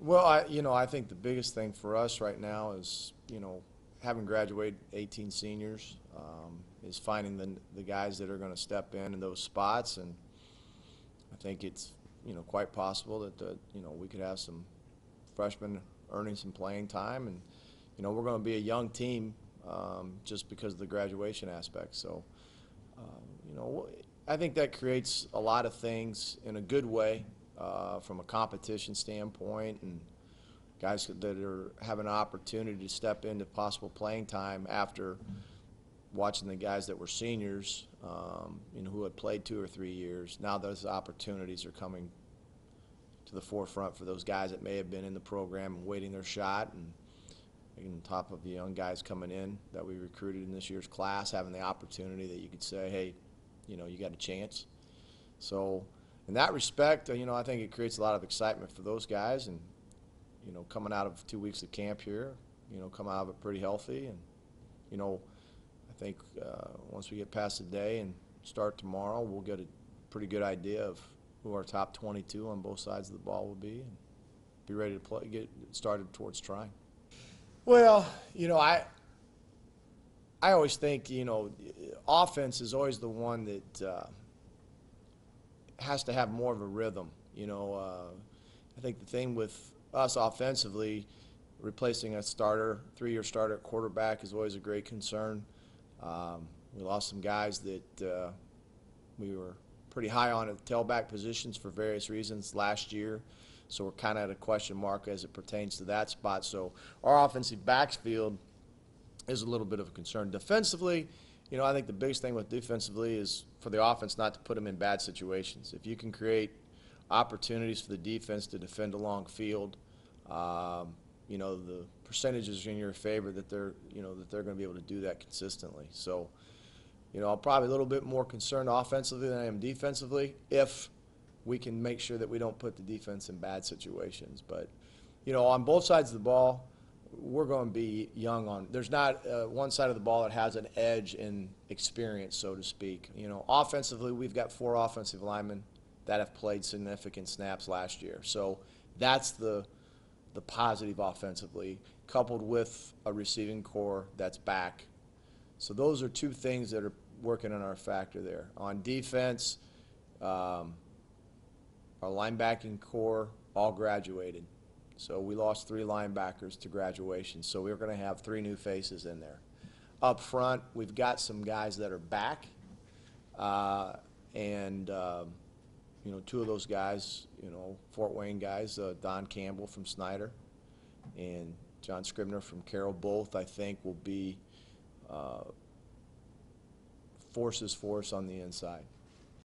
Well, I, you know, I think the biggest thing for us right now is, you know, having graduated 18 seniors, um, is finding the, the guys that are going to step in in those spots. And I think it's, you know, quite possible that, the, you know, we could have some freshmen earning some playing time. And, you know, we're going to be a young team um, just because of the graduation aspect. So, um, you know, I think that creates a lot of things in a good way uh, from a competition standpoint and guys that are having an opportunity to step into possible playing time after watching the guys that were seniors, um, you know, who had played two or three years. Now those opportunities are coming to the forefront for those guys that may have been in the program and waiting their shot and on top of the young guys coming in that we recruited in this year's class, having the opportunity that you could say, hey, you know, you got a chance. So in that respect, you know, I think it creates a lot of excitement for those guys and, you know, coming out of two weeks of camp here, you know, come out of it pretty healthy and, you know, I think uh, once we get past the day and start tomorrow, we'll get a pretty good idea of who our top 22 on both sides of the ball will be and be ready to play, get started towards trying. Well, you know, I I always think, you know, offense is always the one that uh, has to have more of a rhythm. You know, uh, I think the thing with us offensively, replacing a starter, three-year starter quarterback is always a great concern. Um, we lost some guys that uh, we were pretty high on at tailback positions for various reasons last year. So we're kind of at a question mark as it pertains to that spot. So our offensive backfield is a little bit of a concern. Defensively, you know, I think the biggest thing with defensively is for the offense not to put them in bad situations. If you can create opportunities for the defense to defend a long field, um, you know, the percentages are in your favor that they're, you know, that they're going to be able to do that consistently. So, you know, I'm probably a little bit more concerned offensively than I am defensively if we can make sure that we don't put the defense in bad situations. But, you know, on both sides of the ball, we're going to be young on. There's not uh, one side of the ball that has an edge in experience, so to speak. You know, offensively, we've got four offensive linemen that have played significant snaps last year. So that's the the positive offensively, coupled with a receiving corps that's back. So those are two things that are working in our factor there. On defense, um, our linebacking corps all graduated. So we lost three linebackers to graduation. So we're going to have three new faces in there. Up front, we've got some guys that are back. Uh, and, um, you know, two of those guys, you know, Fort Wayne guys, uh, Don Campbell from Snider and John Scribner from Carroll, both I think will be uh, forces for us on the inside.